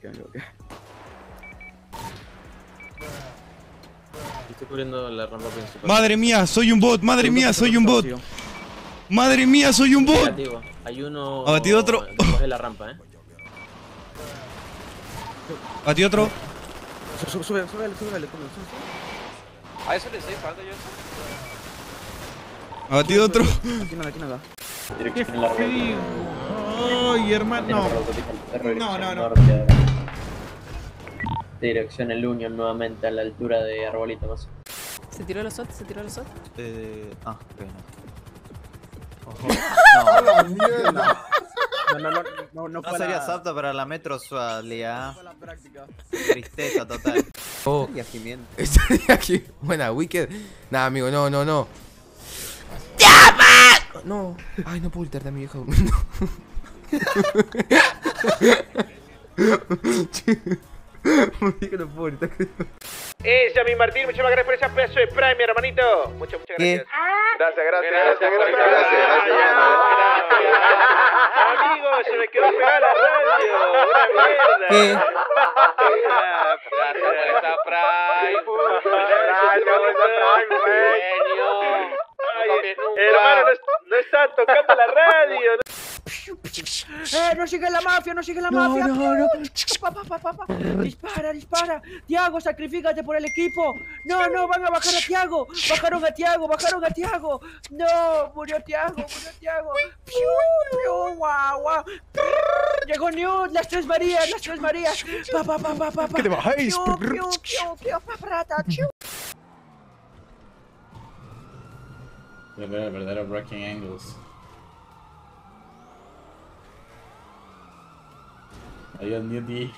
equivoqué, me equivoqué. Estoy cubriendo la rampa principal. Madre mía, soy un bot, madre mía, soy un bot. Madre mía, soy un bot. Negativo. Hay uno. Abatido otro. Coge la rampa, eh. Batí otro. Sube, sube, sube, sube. A eso le estoy disparando yo. Abatí otro. Aquí nada, aquí nada. Qué. Ay, hermano. No, no, no. Dirección el Union nuevamente a la altura de Arbolito más. ¿Se tiró los SOT? ¿Se tiró los SOT? Eh, ah, ok, No, no, no, no, no, no. fue No serías la- apto para la metrosualidad. Tristeza total. Oh, Yacimiento. estoy aquí. Buena, Wicked. Nah, amigo, no, no, no. No. Ay, no puedo gritarte a mi vieja Esa, mi Martín, muchas gracias por ese pedazo de Prime, hermanito. Muchas, muchas ¿Qué? gracias. Gracias, gracias, gracias, Amigo, se me quedó pegada la radio. Una mierda. Gracias por esa Prime. Gracias por esa Prime, Hermano, no, no están tocando la radio. ¡Eh, no sigue la mafia, no sigue la mafia! No, no, Pa, pa, pa, pa, pa. Dispara, dispara. Tiago, sacrifícate por el equipo. No, no, van a bajar a Tiago. Bajaron a Tiago, bajaron a Tiago. No, murió Tiago, murió Tiago. Piu, piu, guau, guau. Prrr, Llegó Newt, las tres Marías, las tres Marías. Pa, pa, pa, pa, pa, pa. ¿Qué te bajáis? Piu, piu, piu, piu, pa, prata, chiu. El verdadero Breaking Angles. Adiós, Newty.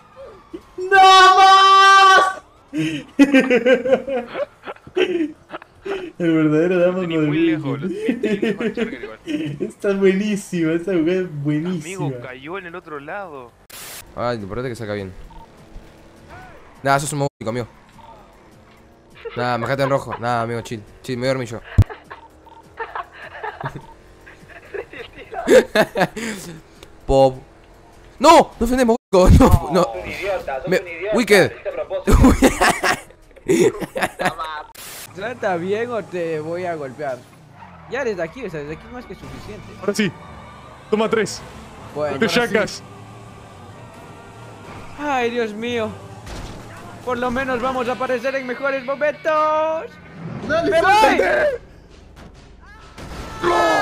El verdadero Damos Ni muy lejos. Está buenísima, esta jugada es buenísima. Amigo, cayó en el otro lado. Ay, lo importante es que salga bien. Nah, eso es un móvil, amigo. Nah, majate en rojo. Nah, amigo, chill. Chill, me voy a dormir yo. Pop. ¡No! ¡No ofendemos, Wico! No, no. Me- Wicked. ¿Trata bien o te voy a golpear? Ya desde aquí, o sea, desde aquí es más que suficiente. Ahora sí. Toma tres. Bueno, Te ahora sí. chacas. Ay, Dios mío. Por lo menos vamos a aparecer en mejores momentos. ¡Me voy!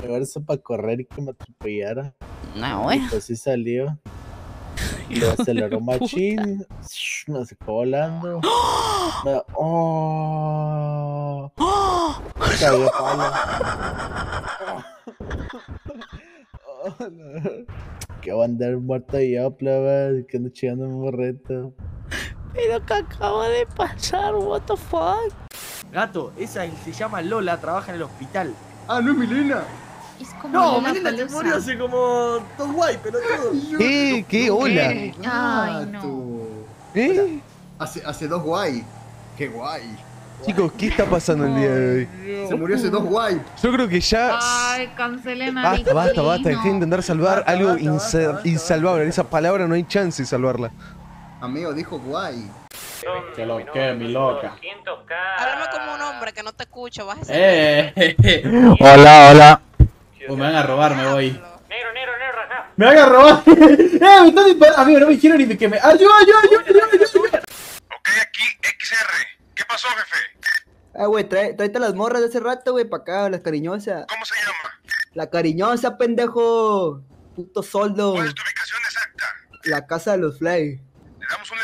Fuerza para correr y que me atropellara. No, güey. Pues sí salió. Lo aceleró machín. Me sacó volando. Me- ¡Oh! Me cagué palo. Oh, no. Que va a andar muerto yo, plebes. Que ando chingando un morreto. Pero que acaba de pasar, what the fuck. Gato, esa se llama Lola, trabaja en el hospital. ¡Ah, no es Milena! Es como No, se palusa. murió hace como dos guay, pero todo. ¿Qué? ¿Qué? Hola. Ay, no. ¿Eh? Hace, hace dos guay. ¡Qué guay! Chicos, ¿qué está pasando el día de hoy? Se murió hace dos guay. Yo creo que ya. Ay, cancelen a Basta, basta, basta. Dejé de intentar salvar Basta, algo basta, insa- basta, basta, insalvable. En esa palabra no hay chance de salvarla. Amigo, dijo guay. Que lo que, mi loca. Háblame como un hombre que no te escucho, bájese. Eh, Hola, hola. O me van a robar, me voy. Negro, negro, negro, rajá. ¡Me van a robar! ¡Eh! ¡Me están disparando! Amigo, no me quiero ni que me. ¡Ayuda, ayuda, ayuda, ayuda, ayuda! Ok, aquí XR. ¿Qué pasó, jefe? Ah, güey, trae, tráete las morras de hace rato, güey, para acá, las cariñosas. ¿Cómo se llama? La cariñosa, pendejo. Puto soldo. ¿Cuál es tu ubicación exacta? La casa de los Fly.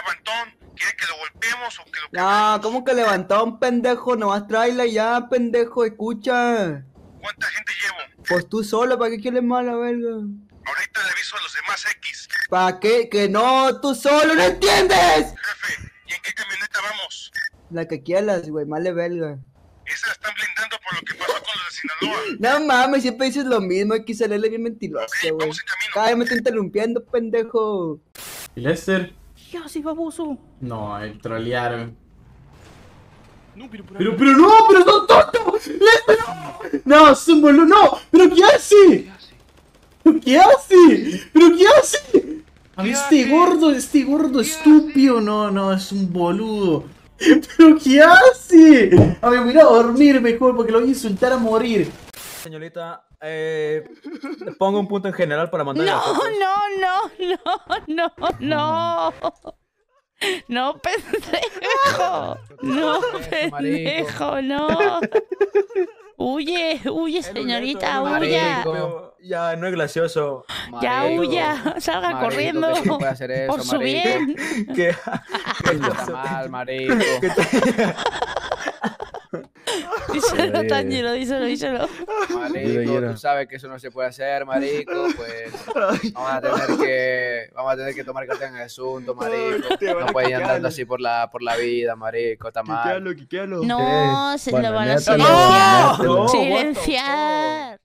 ¿Le levantón? ¿Quiere que lo golpeemos o que lo No, ¿cómo que levantó un pendejo? Nomás tráela ya, pendejo, escucha. ¿Cuánta gente llevo? Pues tú solo, ¿para qué quieres más la verga? Ahorita le aviso a los demás X. ¿Para qué? Que no, tú solo, ¿no entiendes? Jefe, ¿y en qué camioneta vamos? La que quieras, güey, male verga. Esa la están blindando por lo que pasó con los de Sinaloa. No mames, siempre dices lo mismo, hay que salirle bien mentiroso, güey. Vamos en camino. Ay, me está interrumpiendo, pendejo. ¿Y Lester? ¿Qué haces, baboso? No, el trolearon. No, pero por Pero, pero no, pero son tontos. No. No, son boludo, no. ¿Pero qué hace? ¿Pero qué hace? ¿Pero qué hace? Este gordo, este gordo estúpido, no, no, es un boludo. ¿Pero qué hace? A ver, voy a a dormir mejor porque lo voy a insultar a morir. Señorita, eh, pongo un punto en general para mandar No, no, no, no, no, no. No, pendejo. No, pendejo, no. Huye, huye, señorita, huya. Ya, no es gracioso. Ya huya, salga corriendo. Por su bien. Que, mal, marico. Díselo, Tanjiro, díselo, díselo. Marico, tú sabes que eso no se puede hacer, marico, pues vamos a tener que vamos a tener que tomar carta en el asunto, marico. No puedes ir andando así por la por la vida, marico, está mal. No, se lo van a silenciar. Silenciar.